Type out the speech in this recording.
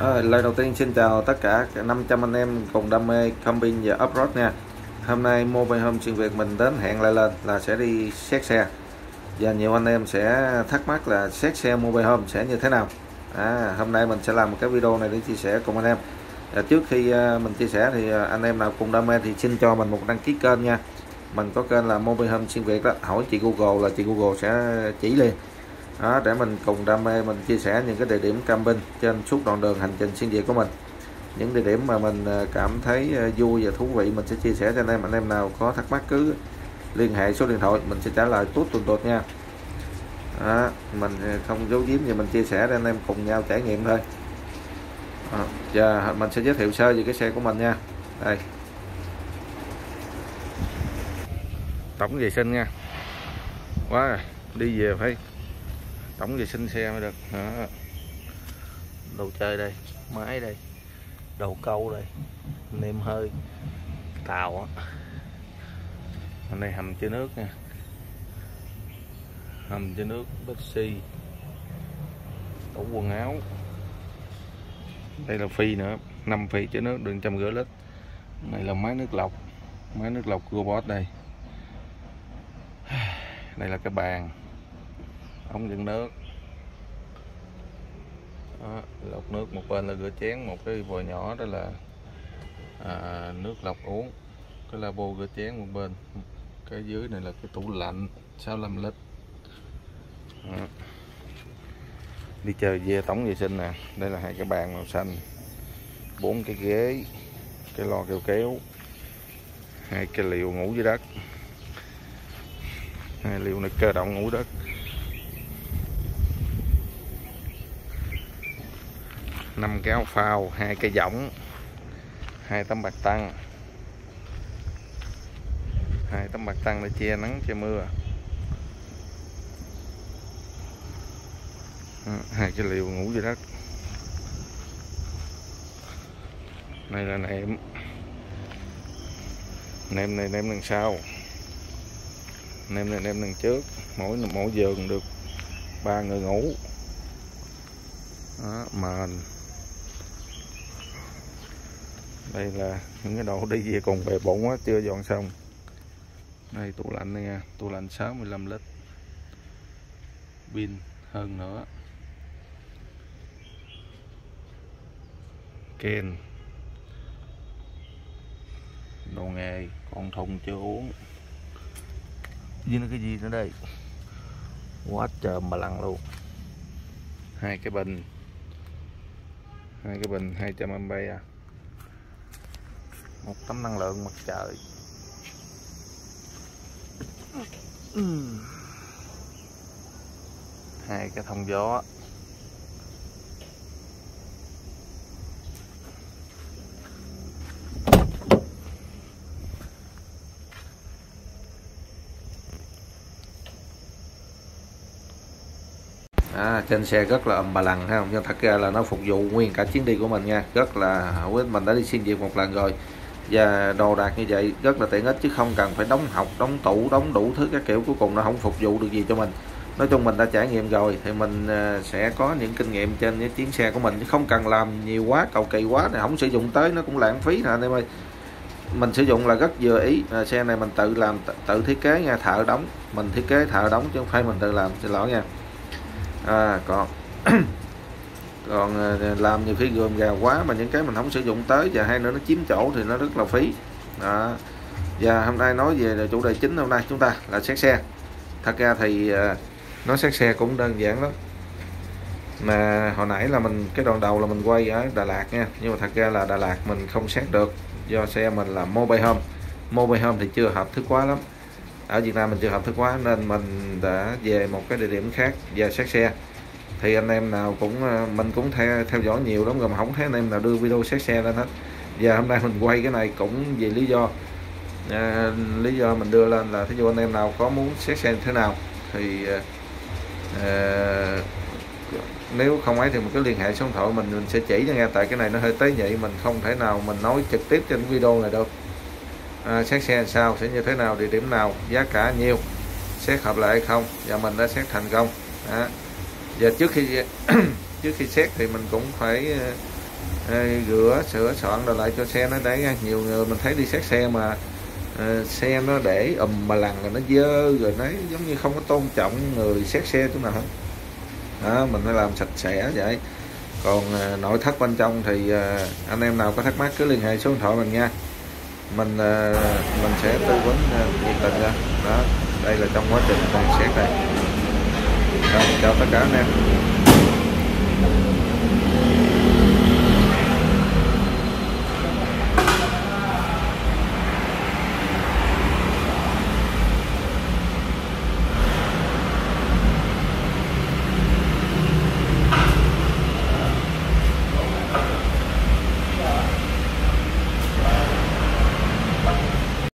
À, lời đầu tiên xin chào tất cả 500 anh em cùng đam mê camping và off-road nha. Hôm nay Mobile Home xuyên Việt mình đến hẹn lại lên là sẽ đi xét xe. Và nhiều anh em sẽ thắc mắc là xét xe Mobile Home sẽ như thế nào. À, Hôm nay mình sẽ làm một cái video này để chia sẻ cùng anh em. À, Trước khi à, mình chia sẻ thì à, anh em nào cùng đam mê thì xin cho mình một đăng ký kênh nha. Mình có kênh là Mobile Home xuyên Việt đó. Hỏi chị Google là chị Google sẽ chỉ liền đó, để mình cùng đam mê mình chia sẻ những cái địa điểm camping trên suốt đoạn đường hành trình xuyên việt của mình. Những địa điểm mà mình ờ, cảm thấy ờ, vui và thú vị mình sẽ chia sẻ cho anh em. Anh em nào có thắc mắc cứ liên hệ số điện thoại mình sẽ trả lời tốt tuần tuột nha. Đó, mình ờ, không giấu giếm gì mình chia sẻ để anh em cùng nhau trải nghiệm thôi. À, giờ mình sẽ giới thiệu sơ về cái xe của mình nha. Đây. Tổng vệ sinh nha. Quá wow, đi về phải tổng vệ sinh xe mới được. Đó. đồ chơi đây, máy đây đầu câu đây nêm hơi tàu á. Anh đây hầm chứa nước nha. Hầm chứa nước Pepsi. Tủ quần áo. Đây là phi nữa 5 phi chứa nước đựng trăm rưỡi lít này là máy nước lọc, máy nước lọc robot đây. Đây là cái bàn ống dẫn nước đó, lọc nước một bên là rửa chén một cái vòi nhỏ đó là à, nước lọc uống. Cái labo rửa chén một bên. Cái dưới này là cái tủ lạnh 65 lít. Đó. đi chơi về tổng vệ sinh nè. Đây là hai cái bàn màu xanh. Bốn cái ghế cái lo kêu kéo. Hai cái liều ngủ dưới đất. Hai liều này cơ động ngủ đất. Năm cái áo phao hai cây võng hai tấm bạc tăng. Hai tấm bạc tăng để che nắng che mưa. Ừ, hai cái liều ngủ dưới đất. Này là nệm. Nệm này nệm đằng sau. Nệm này nệm đằng trước. Mỗi mỗi giường được ba người ngủ. Đó, mền đây là những cái đồ đi về còn bề bộn quá chưa dọn xong. Đây tủ lạnh nha. Tủ lạnh 65 lít. Pin hơn nữa. Ken. Đồ nghề còn thùng chưa uống. Với nó cái gì nữa đây? Quá trời mà lăn luôn. Hai cái bình. Hai cái bình 200 ampe một tấm năng lượng mặt trời. Hai cái thông gió. À, trên xe rất là ầm bà lằng ha nhưng thật ra là nó phục vụ nguyên cả chuyến đi của mình nha. Rất là hữu ích. Mình đã đi xin việc một lần rồi và đồ đạc như vậy rất là tiện ích chứ không cần phải đóng học đóng tủ đóng đủ thứ các kiểu. Cuối cùng nó không phục vụ được gì cho mình. Nói chung mình đã trải nghiệm rồi thì mình à, sẽ có những kinh nghiệm trên cái chuyến xe của mình. Chứ không cần làm nhiều quá cầu kỳ quá này không sử dụng tới nó cũng lãng phí nè anh em ơi. Mình sử dụng là rất vừa ý. À, xe này mình tự làm tự thiết kế nha thợ đóng. Mình thiết kế thợ đóng chứ không phải mình tự làm xin lỗi nha. À, còn còn ờ, làm nhiều khi gồm gà quá mà những cái mình không sử dụng tới và hay nữa, nó chiếm chỗ thì nó rất là phí. Đó. và hôm nay nói về chủ đề chính hôm nay chúng ta là xét xe. Thật ra thì ờ, nó xét xe cũng đơn giản lắm. Mà hồi nãy là mình, cái đoạn đầu là mình quay ở Đà Lạt nha, nhưng mà thật ra là Đà Lạt mình không xét được, do xe mình là mobile home. Mobile home thì chưa hợp thức quá lắm. Ở Việt Nam mình chưa hợp thức quá nên mình đã về một cái địa điểm khác và xét xe thì anh em nào cũng ờ, mình cũng theo theo dõi nhiều lắm rồi mà không thấy anh em nào đưa video xét xe lên hết. Giờ hôm nay mình quay cái này cũng vì lý do à, lý do mình đưa lên là thí dụ anh em nào có muốn xét xe thế nào thì à, nếu không ấy thì mình cứ liên hệ số điện thoại mình mình sẽ chỉ cho nghe tại cái này nó hơi tế nhị mình không thể nào mình nói trực tiếp trên video này được à, xét xe sao sẽ như thế nào địa điểm nào giá cả nhiêu xét hợp lại hay không và mình đã xét thành công. Đó và trước khi trước khi xét thì mình cũng phải ờ, ờ, rửa sửa soạn rồi lại cho xe nó đấy nha. Nhiều người mình thấy đi xét xe mà uh, xe nó để ầm mà lằn rồi nó dơ rồi nó giống như không có tôn trọng người xét xe chỗ nào hết. Đó, mình phải làm sạch sẽ vậy. Còn uh, nội thất bên trong thì uh, anh em nào có thắc mắc cứ liên hệ số điện thoại mình nha. Mình uh, mình sẽ tư vấn nhiệt tình ra. Đó đây là trong quá trình còn xét đây chào tất cả anh em.